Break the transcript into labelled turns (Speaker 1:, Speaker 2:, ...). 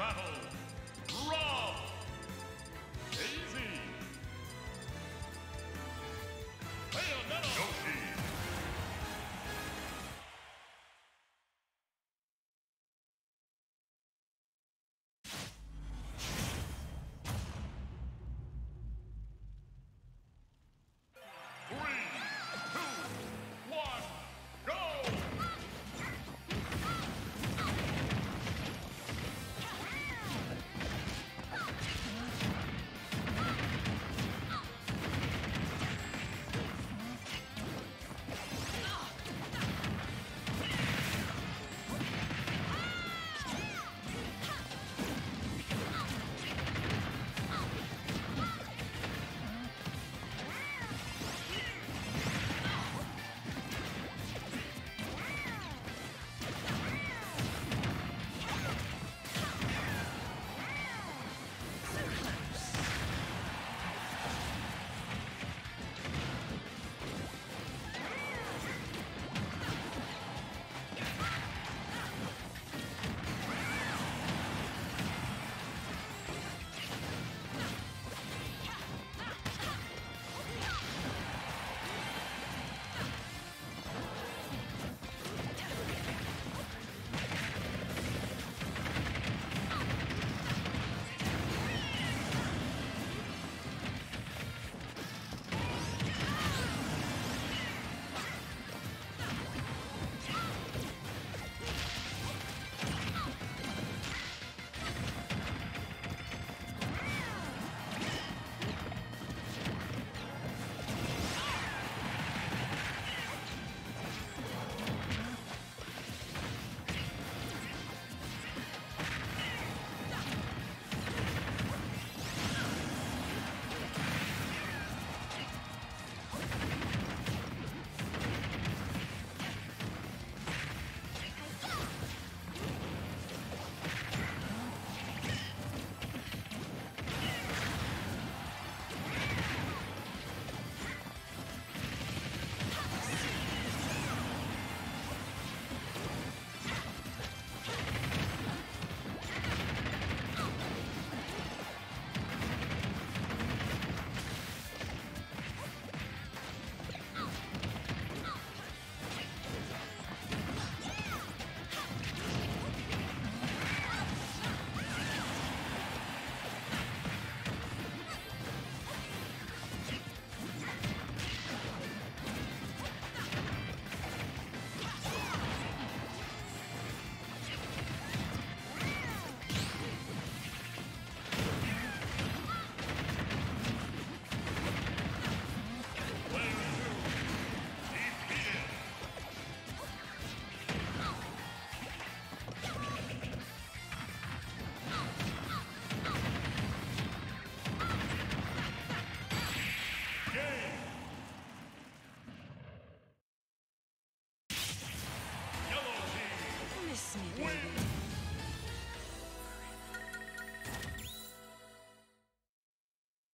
Speaker 1: battle,